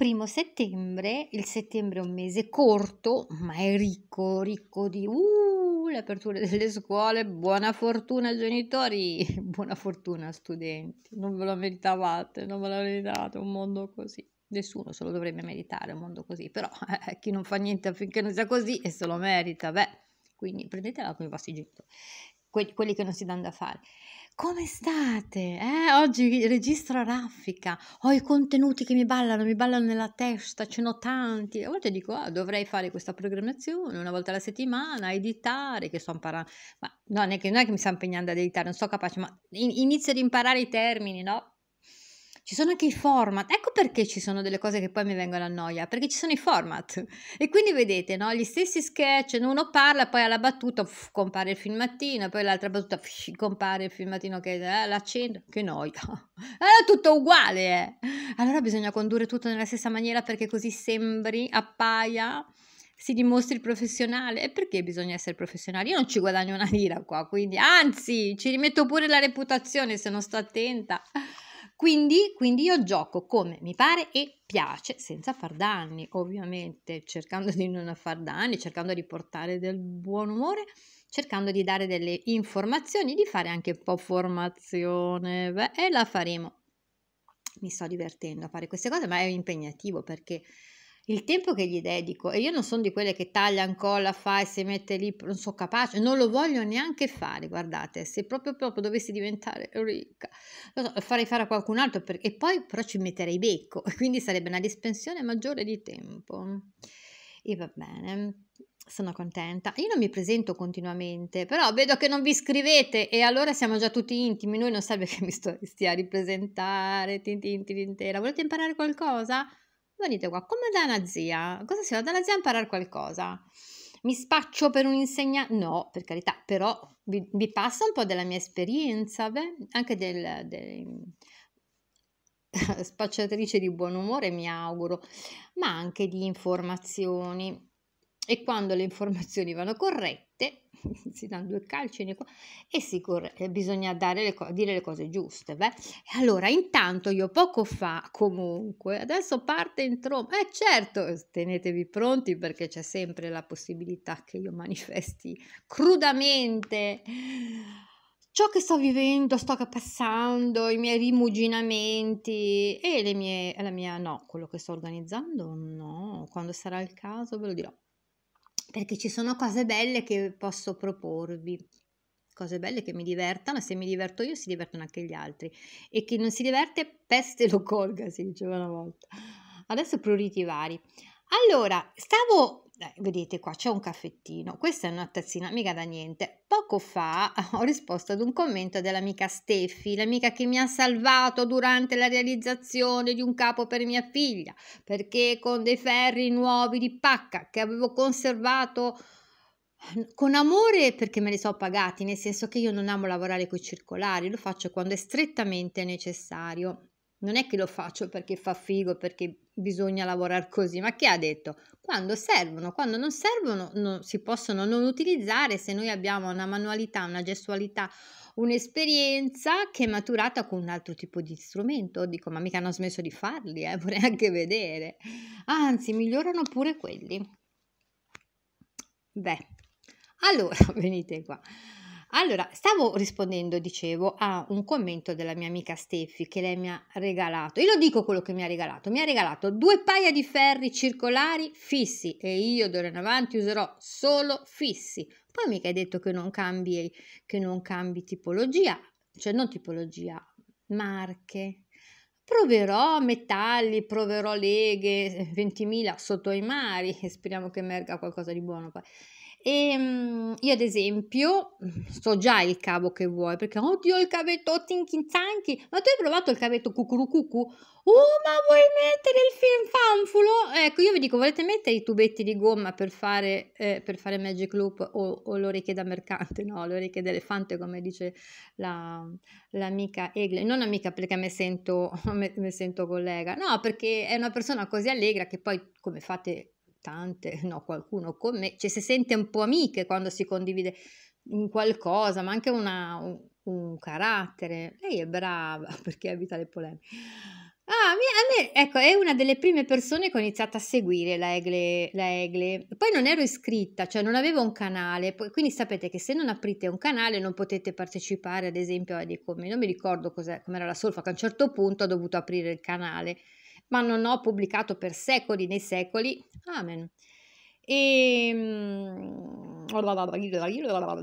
Primo settembre, il settembre è un mese corto, ma è ricco, ricco di uh, le aperture delle scuole, buona fortuna genitori, buona fortuna studenti, non ve lo meritavate, non ve lo meritate un mondo così. Nessuno se lo dovrebbe meritare un mondo così, però eh, chi non fa niente affinché non sia così e se lo merita, beh, quindi prendetela come i vostri genitori, quelli, quelli che non si danno da fare. Come state? Eh, oggi registro raffica, ho i contenuti che mi ballano, mi ballano nella testa, ce n'ho tanti. A volte dico, ah, dovrei fare questa programmazione una volta alla settimana, editare, che sto imparando. Ma no, non è che, non è che mi sto impegnando ad editare, non sono capace, ma inizio ad imparare i termini, no? Ci sono anche i format, ecco perché ci sono delle cose che poi mi vengono a noia, perché ci sono i format. E quindi vedete, no? Gli stessi sketch, uno parla, poi alla battuta pff, compare il filmatino, poi l'altra battuta pff, compare il filmatino che eh, l'accendo, che noia. È tutto uguale, eh. Allora bisogna condurre tutto nella stessa maniera perché così sembri, appaia si dimostri professionale. E perché bisogna essere professionali? Io non ci guadagno una lira qua, quindi anzi, ci rimetto pure la reputazione se non sto attenta. Quindi, quindi io gioco come mi pare e piace, senza far danni, ovviamente, cercando di non far danni, cercando di portare del buon umore, cercando di dare delle informazioni, di fare anche un po' formazione, beh, e la faremo. Mi sto divertendo a fare queste cose, ma è impegnativo perché il tempo che gli dedico, e io non sono di quelle che taglia, incolla, fa e si mette lì, non sono capace, non lo voglio neanche fare, guardate, se proprio, proprio dovessi diventare ricca, lo so, farei fare a qualcun altro, per, e poi però ci metterei becco, quindi sarebbe una dispensione maggiore di tempo. E va bene, sono contenta. Io non mi presento continuamente, però vedo che non vi scrivete e allora siamo già tutti intimi, noi non serve che mi sto, stia a ripresentare, tintin, intera. Volete imparare qualcosa? Venite qua come da una zia. Cosa si va dalla zia a imparare qualcosa? Mi spaccio per un insegnante? No, per carità, però vi, vi passa un po' della mia esperienza, beh, anche del, del spacciatrice di buon umore, mi auguro, ma anche di informazioni. E quando le informazioni vanno corrette, si danno due calci e si corre, bisogna le dire le cose giuste. Beh? allora, intanto io poco fa, comunque, adesso parte in tromba. Eh certo, tenetevi pronti perché c'è sempre la possibilità che io manifesti crudamente ciò che sto vivendo, sto passando, i miei rimuginamenti e mie, la mia no, quello che sto organizzando no, quando sarà il caso ve lo dirò perché ci sono cose belle che posso proporvi, cose belle che mi divertano se mi diverto io si divertono anche gli altri e chi non si diverte peste lo colga, si diceva una volta. Adesso priority vari. Allora, stavo eh, vedete qua c'è un caffettino, questa è una tazzina, mica da niente. Poco fa ho risposto ad un commento dell'amica Steffi, l'amica che mi ha salvato durante la realizzazione di un capo per mia figlia, perché con dei ferri nuovi di pacca che avevo conservato con amore perché me li so pagati, nel senso che io non amo lavorare con i circolari, lo faccio quando è strettamente necessario. Non è che lo faccio perché fa figo, perché bisogna lavorare così, ma che ha detto? Quando servono, quando non servono non, si possono non utilizzare se noi abbiamo una manualità, una gestualità, un'esperienza che è maturata con un altro tipo di strumento. Dico, ma mica hanno smesso di farli, eh? vorrei anche vedere. Anzi, migliorano pure quelli. Beh, allora venite qua. Allora, stavo rispondendo, dicevo, a un commento della mia amica Steffi che lei mi ha regalato. Io lo dico quello che mi ha regalato. Mi ha regalato due paia di ferri circolari fissi e io d'ora in avanti userò solo fissi. Poi mica hai detto che non cambi, che non cambi tipologia, cioè non tipologia, marche. Proverò metalli, proverò leghe, 20.000 sotto i mari e speriamo che emerga qualcosa di buono poi. E ehm, io ad esempio so già il cavo che vuoi perché oddio il cavetto tinky tanky ma tu hai provato il cavetto cucurucucu? Oh ma vuoi mettere il film fanfulo? Ecco io vi dico volete mettere i tubetti di gomma per fare, eh, per fare Magic Loop o, o, le da mercante? No le d'elefante come dice la, l'amica Egle. Non amica perché mi sento, mi sento collega. No perché è una persona così allegra che poi come fate tante, no, qualcuno con me, cioè si sente un po' amiche quando si condivide in qualcosa, ma anche una, un, un carattere. Lei è brava perché evita le polemiche. Ah, a me, ecco, è una delle prime persone che ho iniziato a seguire la Egle, la Egle. Poi non ero iscritta, cioè non avevo un canale, quindi sapete che se non aprite un canale non potete partecipare, ad esempio, a dei commenti. Non mi ricordo cos'è, com'era la solfa, che a un certo punto ho dovuto aprire il canale, ma non ho pubblicato per secoli nei secoli. Amen. E mm,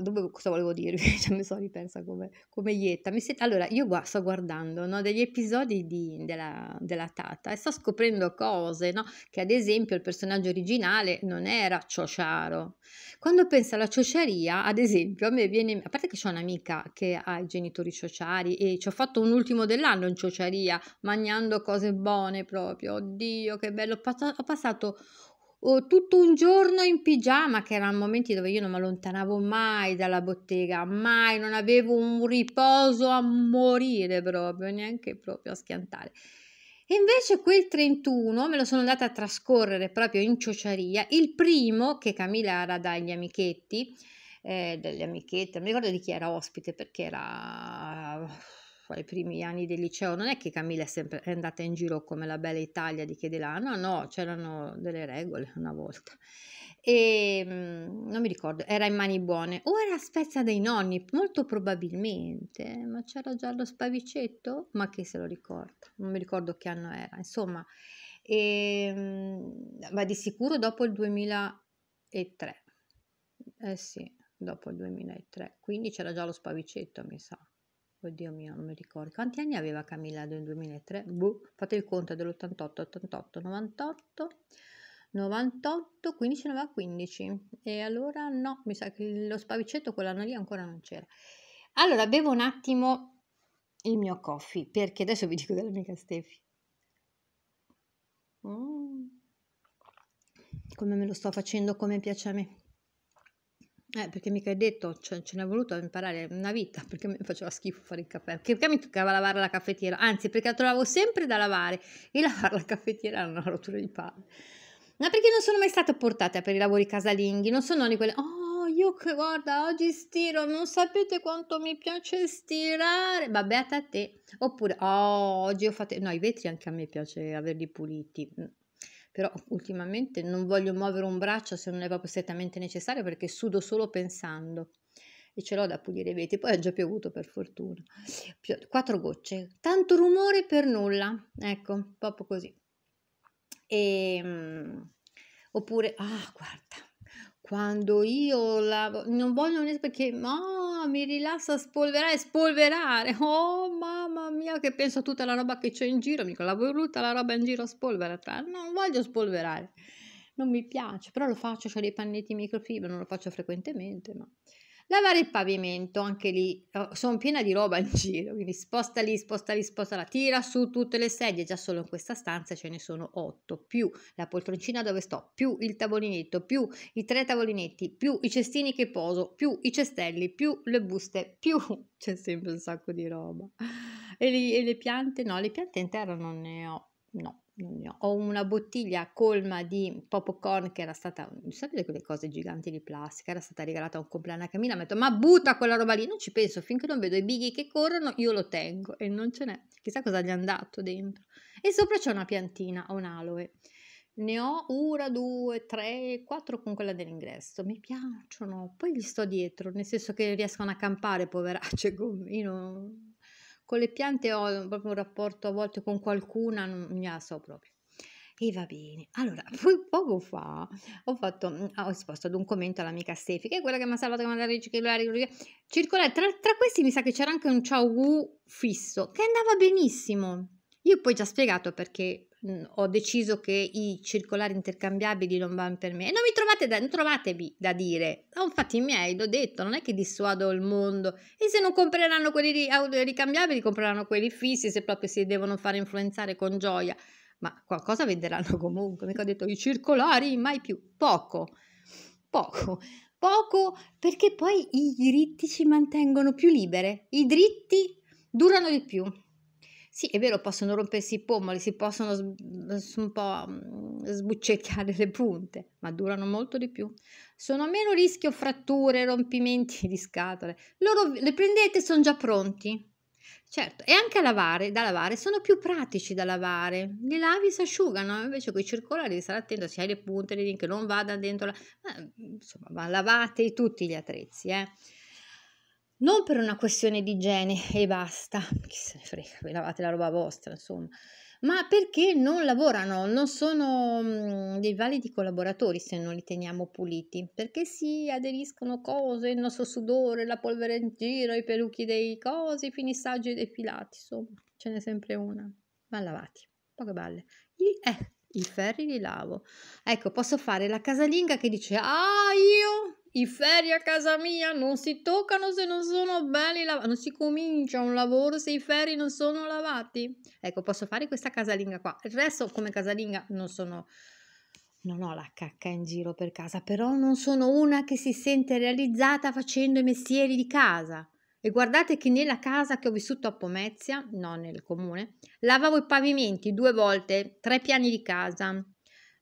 dove, cosa volevo dirvi? Cioè, mi sono ripersa come, come ietta. Siete- allora, io gua- sto guardando no, degli episodi di- della, della Tata e sto scoprendo cose, no? Che ad esempio il personaggio originale non era Ciociaro. Quando penso alla ciociaria, ad esempio, a me viene, a parte che c'ho un'amica che ha i genitori ciociari e ci ho fatto un ultimo dell'anno in ciociaria, mangiando cose buone proprio. Oddio, che bello! Ho passato oh, tutto un giorno in pigiama, che erano momenti dove io non mi allontanavo mai dalla bottega, mai, non avevo un riposo a morire proprio, neanche proprio a schiantare. E invece quel 31 me lo sono andata a trascorrere proprio in ciociaria. Il primo, che Camilla era dagli amichetti, eh, delle amichette, non mi ricordo di chi era ospite perché era ai primi anni del liceo, non è che Camilla è sempre andata in giro come la bella Italia di Chedelano, no, c'erano delle regole una volta. E mm, non mi ricordo, era in mani buone o era a Spezia dei nonni, molto probabilmente, ma c'era già lo spavicetto, ma chi se lo ricorda? Non mi ricordo che anno era, insomma, e, mm, ma di sicuro dopo il 2003. Eh sì, dopo il 2003, quindi c'era già lo spavicetto, mi sa. Oddio mio, non mi ricordo. Quanti anni aveva Camilla nel 2003? Boh, fate il conto dell'88, 88, 98, 98, 15 ne aveva 15. E allora no, mi sa che lo spavicetto quell'anno lì ancora non c'era. Allora, bevo un attimo il mio coffee, perché adesso vi dico dell'amica Stefi. Mm. Come me lo sto facendo, come piace a me. Eh, perché mica hai detto, cioè, ce n'è voluto imparare una vita, perché mi faceva schifo fare il caffè, perché mi toccava lavare la caffettiera, anzi perché la trovavo sempre da lavare e lavare la caffettiera era una rottura di palle. Ma perché non sono mai stata portata per i lavori casalinghi, non sono di quelle, oh io che guarda oggi stiro, non sapete quanto mi piace stirare, vabbè a te, oppure oh oggi ho fatto, no i vetri anche a me piace averli puliti, però ultimamente non voglio muovere un braccio se non è proprio strettamente necessario perché sudo solo pensando e ce l'ho da pulire i vetri, poi ha già piovuto per fortuna. Quattro gocce, tanto rumore per nulla, ecco, proprio così. E, um, oppure, ah, guarda, quando io lavo, non voglio niente perché oh, mi rilassa spolverare, spolverare. Oh mamma mia, che penso a tutta la roba che c'è in giro. Mi lavo tutta la roba in giro a spolverare. Non voglio spolverare, non mi piace, però lo faccio. Ho dei pannetti microfibra, non lo faccio frequentemente, ma Lavare il pavimento, anche lì sono piena di roba in giro, quindi sposta lì, sposta lì, sposta là, tira su tutte le sedie, già solo in questa stanza ce ne sono otto, più la poltroncina dove sto, più il tavolinetto, più i tre tavolinetti, più i cestini che poso, più i cestelli, più le buste, più c'è sempre un sacco di roba. E, li, e le piante? No, le piante in terra non ne ho, no ho una bottiglia colma di popcorn che era stata, sapete quelle cose giganti di plastica, era stata regalata a un compleanno a Camilla, mi ha detto ma butta quella roba lì, non ci penso, finché non vedo i bighi che corrono io lo tengo e non ce n'è, chissà cosa gli è andato dentro. E sopra c'è una piantina, un aloe. Ne ho una, due, tre, quattro con quella dell'ingresso. Mi piacciono. Poi gli sto dietro, nel senso che riescono a campare, poveracce. Non, con le piante ho proprio un rapporto a volte con qualcuna, non mi la so proprio. E va bene. Allora, poco fa ho fatto, mm, ho risposto ad un commento all'amica Stefi, che è quella che mi ha salvato con mandare circolari. Circolare, tra, tra questi mi sa che c'era anche un ciao Wu fisso, che andava benissimo. Io poi già spiegato perché mh, ho deciso che i circolari intercambiabili non vanno per me. E non mi trovate da, non trovatevi da dire. Ho fatti miei, l'ho detto, non è che dissuado il mondo. E se non compreranno quelli ricambiabili, compreranno quelli fissi, se proprio si devono fare influenzare con gioia. Ma qualcosa venderanno comunque. Mica ho detto i circolari, mai più. Poco. Poco. Poco perché poi i diritti ci mantengono più libere. I diritti durano di più. Sì, è vero, possono rompersi i pomoli, si possono un po' mm, sbuccerchiare le punte, ma durano molto di più. Sono meno rischio fratture, rompimenti di scatole. Loro le prendete sono già pronti. Certo, e anche a lavare, da lavare, sono più pratici da lavare. Li lavi si asciugano, invece con i circolari devi stare attento se hai le punte lì che non vada dentro la... Ma, insomma, va lavate tutti gli attrezzi, eh. Non per una questione di igiene e basta, chi se ne frega, vi lavate la roba vostra, insomma ma perché non lavorano, non sono mhmm, dei validi collaboratori se non li teniamo puliti, perché si aderiscono cose, il nostro sudore, la polvere in giro, i peluchi dei cosi, i finissaggi dei filati, insomma, ce n'è sempre una. Van lavati, poche balle. I, eh, i ferri li lavo. Ecco, posso fare la casalinga che dice, ah, io i ferri a casa mia non si toccano se non sono belli lavati, non si comincia un lavoro se i ferri non sono lavati. Ecco, posso fare questa casalinga qua. Il resto come casalinga non sono non ho la cacca in giro per casa, però non sono una che si sente realizzata facendo i mestieri di casa. E guardate che nella casa che ho vissuto a Pomezia, no nel comune, lavavo i pavimenti due volte, tre piani di casa.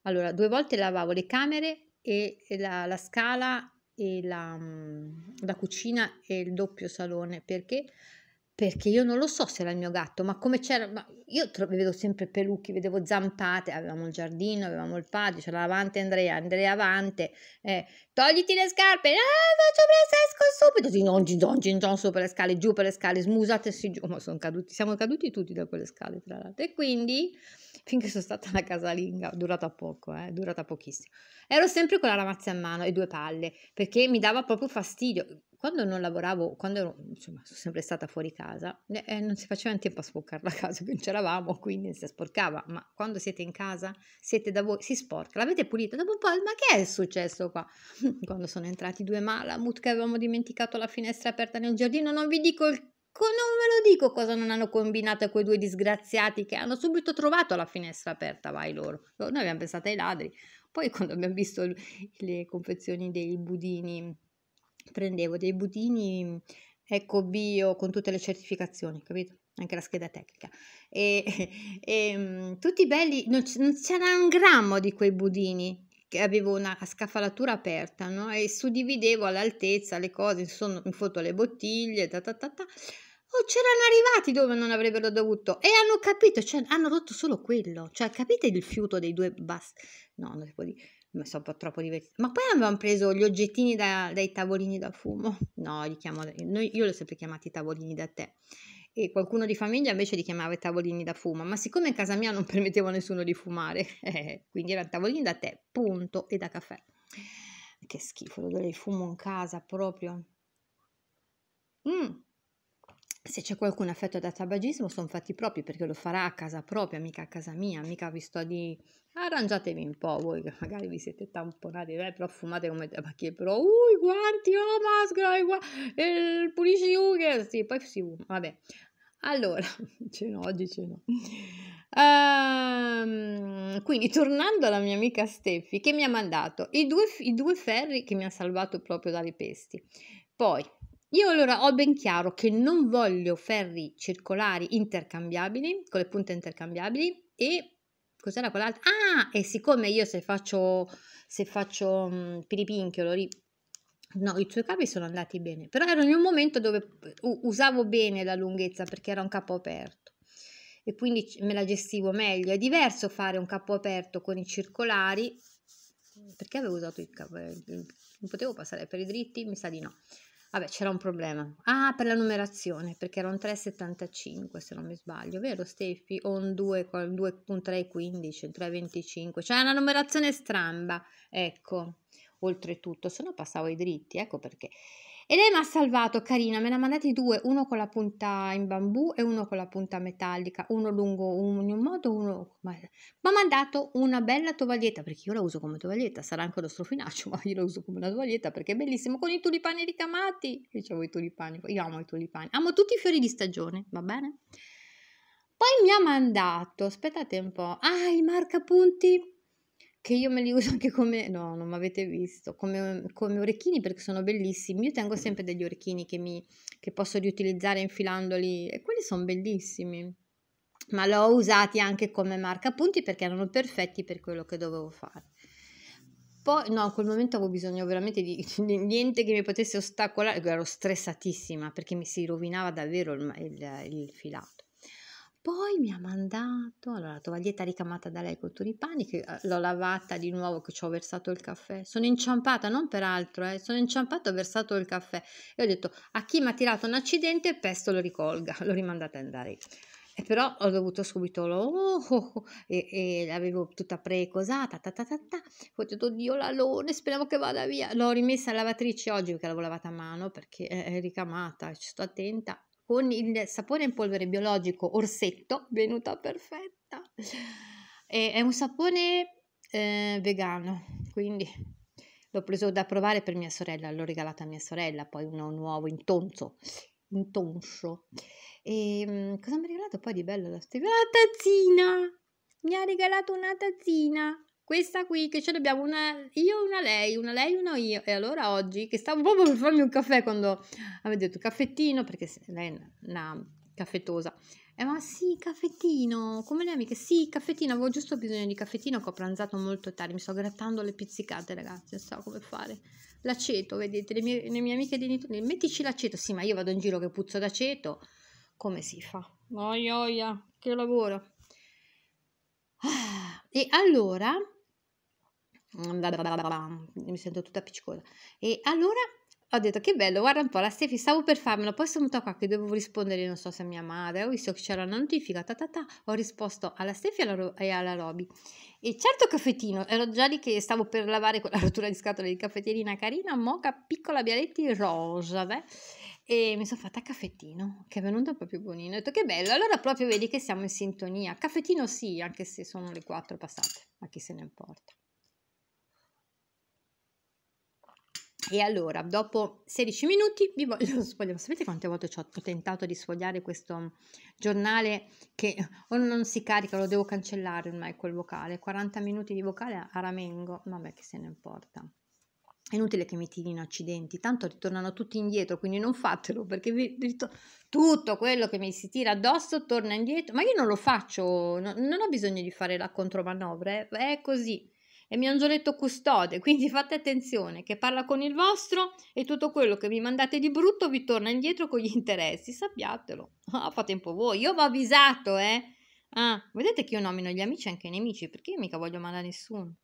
Allora, due volte lavavo le camere e la, la scala e la, mhmm, la cucina e il doppio salone perché perché io non lo so se era il mio gatto, ma come c'era, ma io tro- vedo sempre pelucchi, vedevo zampate, avevamo il giardino, avevamo il patio, c'era avanti Andrea, Andrea avanti, eh, togliti le scarpe, ah, faccio presto, subito, sì, non gin gin gin su per le scale, giù per le scale, smusatesi giù, ma sono caduti, siamo caduti tutti da quelle scale tra l'altro, e quindi finché sono stata una casalinga, durata poco, eh, durata pochissimo. Ero sempre con la lamazza in mano e due palle, perché mi dava proprio fastidio. Quando non lavoravo, quando ero, insomma, sono sempre stata fuori casa, eh, non si faceva in tempo a sporcare la casa, non c'eravamo, quindi si sporcava, ma quando siete in casa, siete da voi, si sporca, l'avete pulita, dopo un po', ma che è successo qua? Quando sono entrati due malamut che avevamo dimenticato la finestra aperta nel giardino, non vi dico il non ve lo dico cosa non hanno combinato quei due disgraziati che hanno subito trovato la finestra aperta, vai loro. Noi abbiamo pensato ai ladri. Poi quando abbiamo visto le confezioni dei budini, prendevo dei budini ecco bio con tutte le certificazioni, capito? Anche la scheda tecnica. E, e mm, tutti belli, non, non c'era un grammo di quei budini che avevo una scaffalatura aperta, no? E suddividevo all'altezza le cose, sono in foto le bottiglie, ta ta ta ta Oh, c'erano arrivati dove non avrebbero dovuto e hanno capito, cioè hanno rotto solo quello. Cioè, capite il fiuto dei due bast... No, non si può dire, ma sono un po' troppo divertiti. Ma poi avevamo preso gli oggettini da, dai tavolini da fumo. No, li chiamo, noi, io li ho sempre chiamati tavolini da tè. E qualcuno di famiglia invece li chiamava i tavolini da fumo, ma siccome in casa mia non permettevo a nessuno di fumare, eh, quindi erano tavolini da tè, punto, e da caffè. Che schifo l'odore di fumo in casa proprio. Mm se c'è qualcuno affetto da tabagismo sono fatti propri perché lo farà a casa propria, mica a casa mia, mica vi sto di arrangiatevi un po' voi che magari vi siete tamponati, eh, però fumate come tabacchi, però uh, i guanti, oh maschera, guanti, il pulisci Uger, sì, poi si fuma, vabbè. Allora, ce n'ho, oggi ce n'ho. Um, quindi tornando alla mia amica Steffi che mi ha mandato i due, i due ferri che mi ha salvato proprio dalle pesti. Poi io allora ho ben chiaro che non voglio ferri circolari intercambiabili, con le punte intercambiabili e cos'era quell'altro? Ah, e siccome io se faccio, se faccio um, piripinchio, ri... no, i suoi capi sono andati bene, però ero in un momento dove usavo bene la lunghezza perché era un capo aperto e quindi me la gestivo meglio. È diverso fare un capo aperto con i circolari, perché avevo usato il capo, eh, non potevo passare per i dritti? Mi sa di no. Vabbè, c'era un problema. Ah, per la numerazione, perché era un 3,75 se non mi sbaglio, vero Steffi? O un 2, 2.315, 3,25. Cioè una numerazione stramba, ecco, oltretutto, se no passavo i dritti, ecco perché. E lei mi ha salvato, carina, me ne ha mandati due, uno con la punta in bambù e uno con la punta metallica, uno lungo in un modo, uno... Mi ha mandato una bella tovaglietta, perché io la uso come tovaglietta, sarà anche uno strofinaccio, ma io la uso come una tovaglietta perché è bellissimo, con i tulipani ricamati. Dicevo i tulipani, io amo i tulipani, amo tutti i fiori di stagione, va bene? Poi mi ha mandato, aspettate un po', ah, i marcapunti che io me li uso anche come, no, non mi avete visto, come, come, orecchini perché sono bellissimi. Io tengo sempre degli orecchini che, mi, che posso riutilizzare infilandoli e quelli sono bellissimi. Ma l'ho usati anche come marca punti perché erano perfetti per quello che dovevo fare. Poi, no, in quel momento avevo bisogno veramente di, di niente che mi potesse ostacolare, ero stressatissima perché mi si rovinava davvero il, il, il filato. Poi mi ha mandato, allora, la tovaglietta ricamata da lei con turipani, che eh, l'ho lavata di nuovo, che ci ho versato il caffè. Sono inciampata, non per altro, eh, sono inciampata, ho versato il caffè. E ho detto, a chi mi ha tirato un accidente, pesto lo ricolga. L'ho rimandata ad andare. E però ho dovuto subito, lo, oh, oh, oh, e, e l'avevo tutta precosata, ta, ta, ta, ta. ho detto, oddio l'alone, speriamo che vada via. L'ho rimessa in lavatrice oggi perché l'avevo lavata a mano, perché è ricamata, ci sto attenta con il sapore in polvere biologico orsetto, venuta perfetta. E, è un sapone eh, vegano, quindi l'ho preso da provare per mia sorella, l'ho regalato a mia sorella, poi uno nuovo in tonzo, in toncio. E ehm, cosa mi ha regalato poi di bello la Stevia? La tazzina! Mi ha regalato una tazzina questa qui che ce l'abbiamo una io una lei, una lei, una io. E allora oggi che stavo proprio per farmi un caffè quando avete detto caffettino, perché lei è una caffettosa. Eh, ma sì, caffettino, come le amiche, sì, caffettino, avevo giusto bisogno di caffettino che ho pranzato molto tardi, mi sto grattando le pizzicate ragazzi, non so come fare. L'aceto, vedete, le mie, le mie amiche di Nitone, mettici l'aceto, sì, ma io vado in giro che puzzo d'aceto, come si fa? Oia, oia, che lavoro. Ah, e allora mi sento tutta appiccicosa. E allora ho detto che bello, guarda un po', la Stefi stavo per farmelo, poi sono venuta qua che dovevo rispondere, non so se mia madre, ho visto che c'era una notifica, ta ta ta, ho risposto alla Stefi e alla, Roby. E certo caffettino, ero già lì che stavo per lavare con la rottura di scatola di caffetierina carina, moca, piccola Bialetti rosa, beh. E mi sono fatta caffettino, che è venuto proprio buonino. Ho detto che bello, allora proprio vedi che siamo in sintonia. Caffettino sì, anche se sono le quattro passate, ma chi se ne importa. E allora, dopo 16 minuti, vi voglio sfogliare. Sapete quante volte ho tentato di sfogliare questo giornale che o non si carica, lo devo cancellare ormai quel vocale. 40 minuti di vocale a ramengo, vabbè che se ne importa. È inutile che mi tirino accidenti, tanto ritornano tutti indietro, quindi non fatelo perché vi, tutto quello che mi si tira addosso torna indietro. Ma io non lo faccio, no, non ho bisogno di fare la contromanovra, eh, è così è mio angioletto custode, quindi fate attenzione che parla con il vostro e tutto quello che vi mandate di brutto vi torna indietro con gli interessi, sappiatelo. Ah, fate un po' voi, io vi ho avvisato, eh. Ah, vedete che io nomino gli amici e anche i nemici, perché io mica voglio male a nessuno.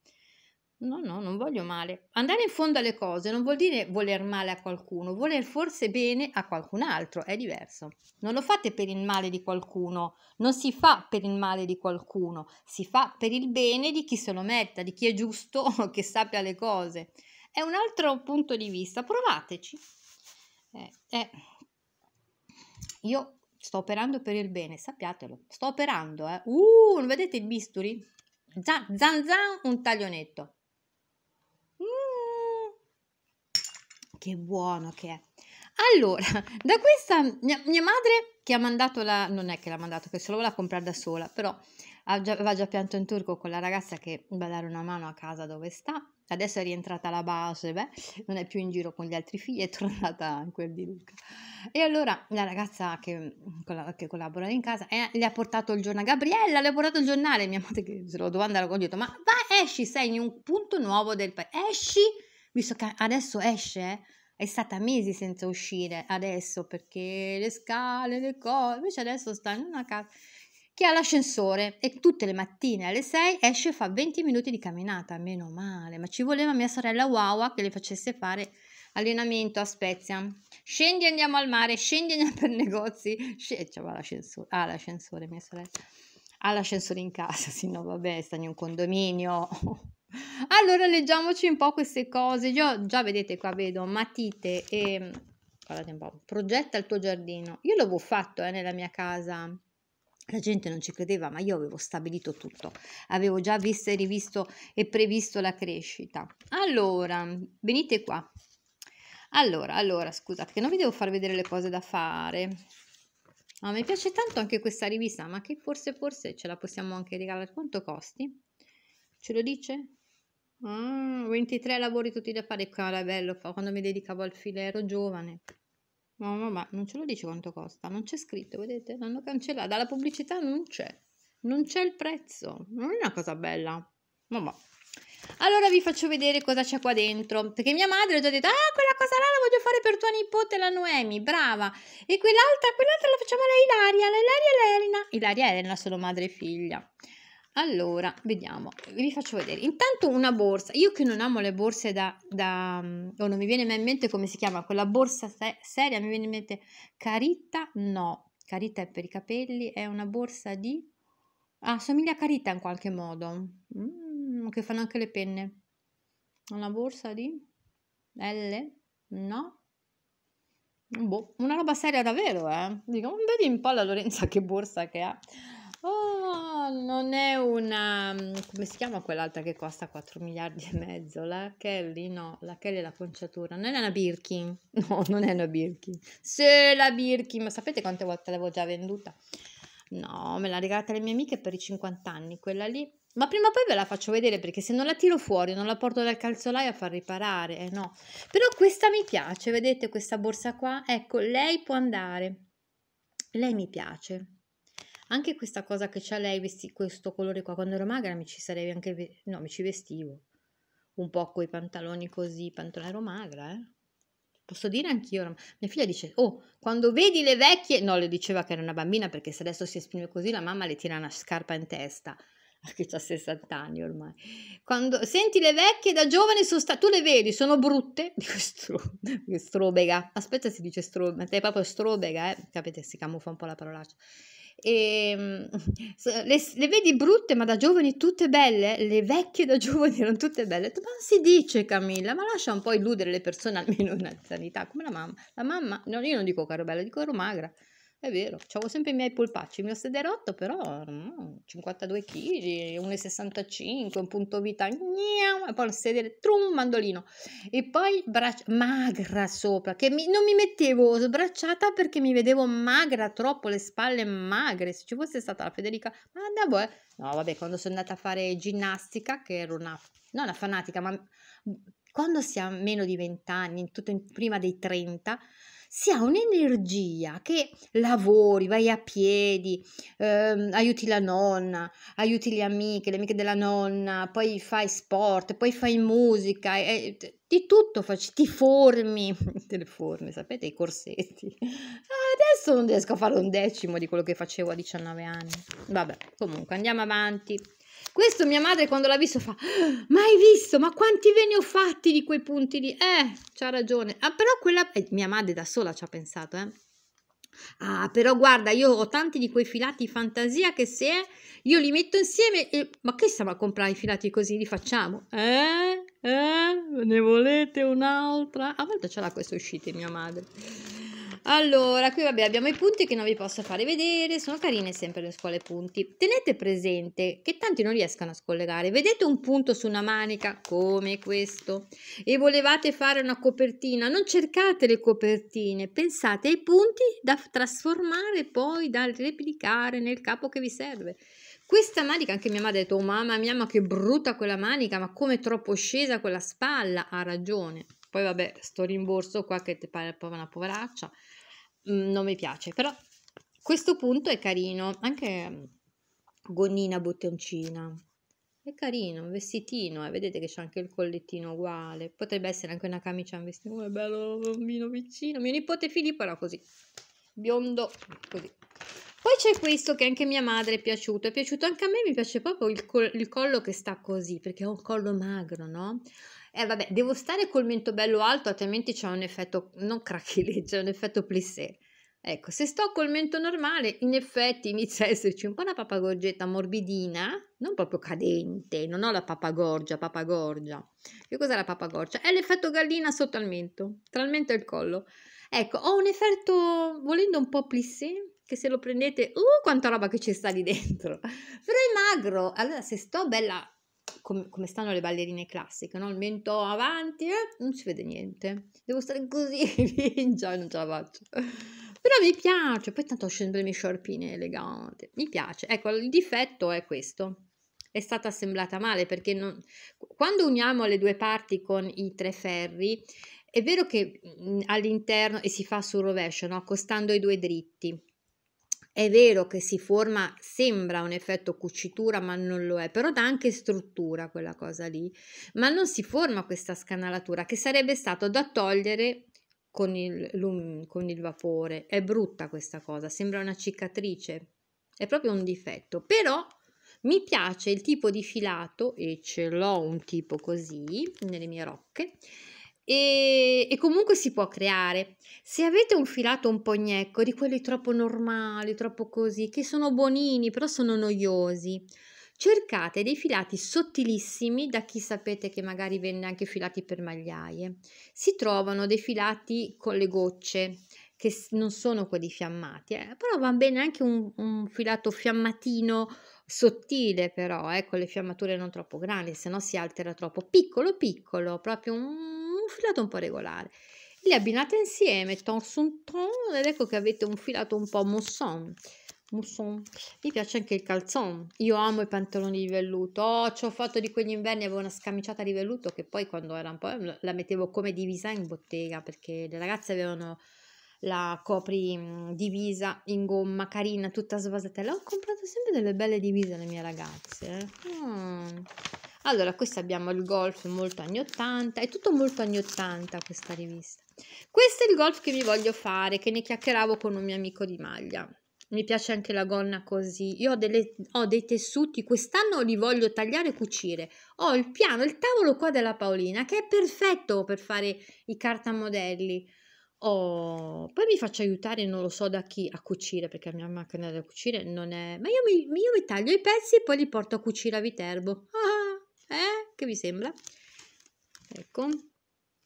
No, no, non voglio male. Andare in fondo alle cose non vuol dire voler male a qualcuno, voler forse bene a qualcun altro, è diverso. Non lo fate per il male di qualcuno, non si fa per il male di qualcuno, si fa per il bene di chi se lo metta, di chi è giusto, che sappia le cose. È un altro punto di vista, provateci. Eh, eh. Io sto operando per il bene, sappiatelo. Sto operando, eh. Uh, vedete il bisturi? Zan zan, zan un taglionetto. Che buono che è. Allora, da questa mia, mia, madre che ha mandato la, non è che l'ha mandato, che se lo voleva comprare da sola, però aveva già pianto in turco con la ragazza che va a dare una mano a casa dove sta. Adesso è rientrata alla base, beh, non è più in giro con gli altri figli, è tornata in quel di Luca. E allora la ragazza che, che collabora in casa eh, le ha portato il giornale. Gabriella, le ha portato il giornale. Mia madre che se lo doveva andare con detto, ma vai, esci, sei in un punto nuovo del paese. Esci visto che adesso esce, è stata mesi senza uscire adesso perché le scale, le cose, invece adesso sta in una casa che ha l'ascensore e tutte le mattine alle 6 esce e fa 20 minuti di camminata, meno male, ma ci voleva mia sorella Wawa che le facesse fare allenamento a Spezia. Scendi andiamo al mare, scendi andiamo per negozi, scendi, cioè, l'ascensore, ah l'ascensore mia sorella, ha l'ascensore in casa, sì no vabbè sta in un condominio, allora leggiamoci un po' queste cose. Io già vedete qua vedo matite e guardate un po', progetta il tuo giardino. Io l'avevo fatto eh, nella mia casa. La gente non ci credeva, ma io avevo stabilito tutto. Avevo già visto e rivisto e previsto la crescita. Allora, venite qua. Allora, allora, scusate che non vi devo far vedere le cose da fare. Oh, mi piace tanto anche questa rivista, ma che forse forse ce la possiamo anche regalare. Quanto costi? Ce lo dice? Ah, 23 lavori tutti da fare, cara bello, quando mi dedicavo al file ero giovane. No, vabbè, non ce lo dice quanto costa, non c'è scritto, vedete? L'hanno cancellato, dalla pubblicità non c'è, non c'è il prezzo, non è una cosa bella. Vabbè, Allora vi faccio vedere cosa c'è qua dentro, perché mia madre ha già detto, ah, quella cosa là la voglio fare per tua nipote, la Noemi, brava. E quell'altra, quell'altra la facciamo alla Ilaria, la Ilaria e l'Elena. Ilaria e Elena sono madre e figlia. Allora, vediamo, vi faccio vedere. Intanto una borsa, io che non amo le borse da, da o non mi viene mai in mente come si chiama, quella borsa se- seria, mi viene in mente Carita, no, Carita è per i capelli, è una borsa di... Ah, somiglia a Carita in qualche modo. Mm che fanno anche le penne. Una borsa di L? No? Boh, una roba seria davvero, eh. Dico, vedi un po' la Lorenza che borsa che ha. Oh, non è una... come si chiama quell'altra che costa 4 miliardi e mezzo? La Kelly? No, la Kelly è la conciatura. Non è una Birkin? No, non è una Birkin. Se la Birkin, ma sapete quante volte l'avevo già venduta? No, me l'ha regalata le mie amiche per i 50 anni, quella lì ma prima o poi ve la faccio vedere perché se non la tiro fuori, non la porto dal calzolaio a far riparare, eh no. Però questa mi piace, vedete questa borsa qua? Ecco, lei può andare. Lei mi piace. Anche questa cosa che c'ha lei, vesti, questo colore qua, quando ero magra mi ci sarei anche... No, mi ci vestivo. Un po' coi pantaloni così, pantalone ero magra, eh. Posso dire anch'io, mia figlia dice, oh, quando vedi le vecchie, no, le diceva che era una bambina perché se adesso si esprime così la mamma le tira una scarpa in testa che ha 60 anni ormai. Quando senti le vecchie da giovane sono state, tu le vedi, sono brutte, dico stro, strobega, aspetta si dice strobega, è proprio strobega, eh? capite, si camuffa un po' la parolaccia. E, ehm, le, le, vedi brutte ma da giovani tutte belle, le vecchie da giovani erano tutte belle, ma si dice Camilla, ma lascia un po' illudere le persone almeno in anzianità, come la mamma, la mamma, no, io non dico caro bella, dico ero magra, è vero, avevo sempre i miei polpacci, il mio sederotto però no, 52 kg, 1,65, un punto vita, gnau, e poi il sedere, trum, mandolino. E poi braccia, magra sopra, che mi, non mi mettevo sbracciata perché mi vedevo magra, troppo le spalle magre. Se ci fosse stata la Federica, ma andavo, eh. No, vabbè, quando sono andata a fare ginnastica, che ero una, non una fanatica, ma quando si ha meno di 20 anni, tutto in, prima dei 30, si ha un'energia che lavori, vai a piedi, ehm, aiuti la nonna, aiuti le amiche, le amiche della nonna, poi fai sport, poi fai musica, e, di tutto facci, ti formi, le forme, sapete, i corsetti. adesso non riesco a fare un decimo di quello che facevo a 19 anni. Vabbè, comunque andiamo avanti. Questo mia madre quando l'ha visto fa, mai visto, ma quanti ve ne ho fatti di quei punti lì? Eh, c'ha ragione. Ah, però quella, eh, mia madre da sola ci ha pensato, eh. Ah, però guarda, io ho tanti di quei filati fantasia che se io li metto insieme, e... ma che stiamo a comprare i filati così? Li facciamo? Eh? Eh? Ne volete un'altra? A volte ce l'ha queste uscite mia madre. Allora, qui vabbè abbiamo i punti che non vi posso fare vedere, sono carine sempre le scuole punti. Tenete presente che tanti non riescono a scollegare. Vedete un punto su una manica come questo e volevate fare una copertina, non cercate le copertine, pensate ai punti da trasformare poi, da replicare nel capo che vi serve. Questa manica, anche mia madre ha detto, oh mamma mia, ma che brutta quella manica, ma come troppo scesa quella spalla, ha ragione. Poi vabbè, sto rimborso qua che ti pare una poveraccia, non mi piace, però questo punto è carino, anche mm, gonnina bottoncina. È carino, un vestitino, eh. vedete che c'è anche il collettino uguale. Potrebbe essere anche una camicia, un vestito, oh, è bello, bambino vicino. Mio nipote Filippo era così, biondo, così. Poi c'è questo che anche mia madre è piaciuto, è piaciuto anche a me, mi piace proprio il, col- il collo che sta così, perché ho un collo magro, no? Eh vabbè, devo stare col mento bello alto, altrimenti c'è un effetto, non craquelé, c'è un effetto plissé. Ecco, se sto col mento normale, in effetti inizia a esserci un po' una papagorgetta morbidina, non proprio cadente, non ho la papagorgia, papagorgia. Che cos'è la papagorgia? È l'effetto gallina sotto al mento, tra il mento e il collo. Ecco, ho un effetto, volendo un po' plissé, che se lo prendete, uh, quanta roba che ci sta lì dentro. Però è magro, allora se sto bella come, come, stanno le ballerine classiche, no? Il mento avanti, eh? non si vede niente. Devo stare così, già non ce la faccio. Però mi piace, poi tanto sempre le mie sciarpine eleganti. Mi piace. Ecco, il difetto è questo. È stata assemblata male perché non... quando uniamo le due parti con i tre ferri, è vero che all'interno e si fa sul rovescio, no? accostando i due dritti È vero che si forma, sembra un effetto cucitura, ma non lo è, però dà anche struttura quella cosa lì, ma non si forma questa scanalatura che sarebbe stato da togliere con il, con il vapore. È brutta questa cosa, sembra una cicatrice, è proprio un difetto, però mi piace il tipo di filato e ce l'ho un tipo così nelle mie rocche e, e, comunque si può creare. Se avete un filato un po' gnecco, di quelli troppo normali, troppo così, che sono buonini, però sono noiosi, cercate dei filati sottilissimi da chi sapete che magari vende anche filati per magliaie. Si trovano dei filati con le gocce che non sono quelli fiammati, eh, però va bene anche un, un filato fiammatino sottile però, eh, con le fiammature non troppo grandi, se no si altera troppo. Piccolo piccolo, proprio un filato un po' regolare. Li abbinate insieme, ton son ton, ed ecco che avete un filato un po' mousson. mousson. Mi piace anche il calzon. Io amo i pantaloni di velluto. Oh, ci ho fatto di quegli inverni, avevo una scamiciata di velluto che poi quando era un po' la mettevo come divisa in bottega perché le ragazze avevano la copri divisa in gomma carina, tutta svasatella. Ho comprato sempre delle belle divise alle mie ragazze. Eh. Mm. Allora, questo abbiamo il golf molto anni 80, è tutto molto anni 80 questa rivista. Questo è il golf che mi voglio fare, che ne chiacchieravo con un mio amico di maglia. Mi piace anche la gonna così. Io ho, delle, ho dei tessuti, quest'anno li voglio tagliare e cucire. Ho il piano, il tavolo qua della Paolina, che è perfetto per fare i cartamodelli. Oh, poi mi faccio aiutare, non lo so da chi, a cucire, perché la mia macchina da cucire non è... Ma io mi, io mi taglio i pezzi e poi li porto a cucire a Viterbo. Ah! Eh? Che vi sembra? Ecco.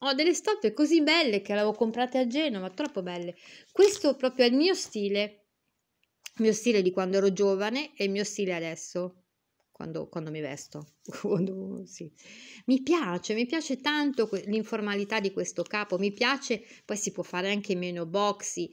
Ho delle stoffe così belle che l'avevo comprate a Genova, troppo belle. Questo proprio è il mio stile, il mio stile di quando ero giovane e il mio stile adesso, quando, quando mi vesto. quando, sì. Mi piace, mi piace tanto l'informalità di questo capo, mi piace, poi si può fare anche meno boxy,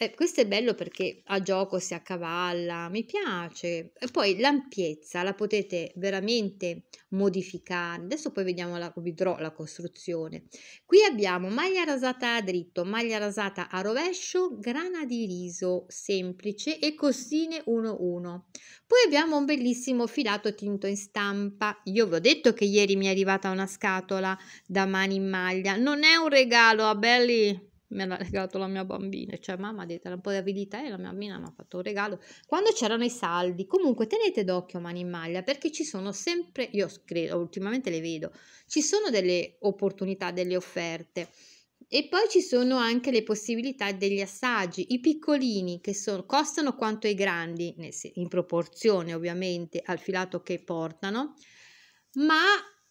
eh, questo è bello perché a gioco si accavalla, mi piace. E poi l'ampiezza la potete veramente modificare. Adesso poi vediamo la, vedrò la costruzione. Qui abbiamo maglia rasata a dritto, maglia rasata a rovescio, grana di riso semplice e costine 1-1. Poi abbiamo un bellissimo filato tinto in stampa. Io vi ho detto che ieri mi è arrivata una scatola da mani in maglia. Non è un regalo a belli me l'ha regalato la mia bambina, cioè mamma ha detto un po' di abilità e la mia bambina mi ha fatto un regalo quando c'erano i saldi. Comunque tenete d'occhio mani in maglia perché ci sono sempre, io credo, ultimamente le vedo, ci sono delle opportunità, delle offerte. E poi ci sono anche le possibilità degli assaggi, i piccolini che sono, costano quanto i grandi, in proporzione ovviamente al filato che portano, ma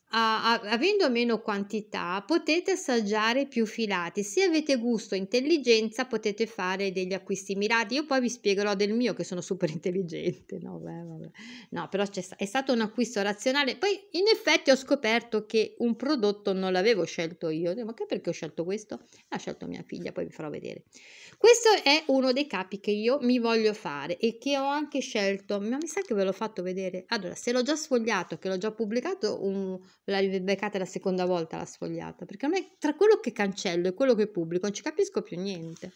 a, a, avendo meno quantità potete assaggiare più filati. Se avete gusto e intelligenza potete fare degli acquisti mirati. Io poi vi spiegherò del mio che sono super intelligente no, beh, vabbè. no però è stato un acquisto razionale. Poi in effetti ho scoperto che un prodotto non l'avevo scelto io. Ma che perché ho scelto questo? L'ha scelto mia figlia poi vi farò vedere. Questo è uno dei capi che io mi voglio fare e che ho anche scelto. Ma mi sa che ve l'ho fatto vedere. Allora se l'ho già sfogliato che l'ho già pubblicato un la beccate la seconda volta la sfogliata, perché a me tra quello che cancello e quello che pubblico non ci capisco più niente.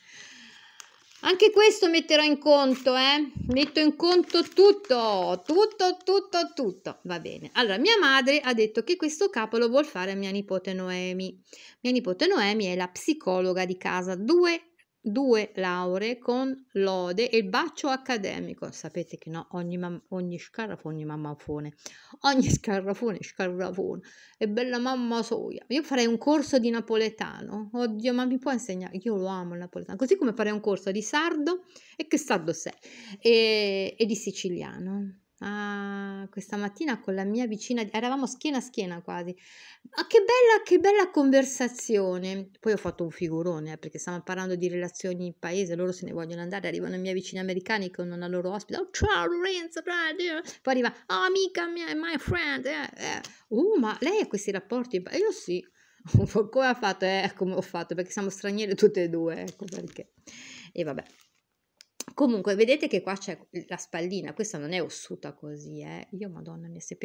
Anche questo metterò in conto, eh? Metto in conto tutto, tutto, tutto, tutto. Va bene. Allora, mia madre ha detto che questo capo lo vuol fare a mia nipote Noemi. Mia nipote Noemi è la psicologa di casa, due due lauree con lode e bacio accademico. Sapete che no, ogni, mam- ogni scarrafone, ogni mammafone, ogni scarrafone, scarrafone, è bella mamma soia. Io farei un corso di napoletano. Oddio, ma mi può insegnare? Io lo amo il napoletano. Così come farei un corso di sardo, e che sardo sei, e, e di siciliano. Ah, questa mattina con la mia vicina, eravamo schiena a schiena quasi. Ma che bella, che bella conversazione. Poi ho fatto un figurone, eh, perché stiamo parlando di relazioni in paese, loro se ne vogliono andare, arrivano i miei vicini americani con una loro ospite. Oh, ciao Lorenzo, poi arriva, oh amica mia, my friend. Eh, eh. Uh, ma lei ha questi rapporti? Io sì. come ha fatto? Eh, come ho fatto? Perché siamo stranieri tutte e due, ecco perché. E vabbè. Comunque vedete che qua c'è la spallina, questa non è ossuta così, eh. Io madonna mia, se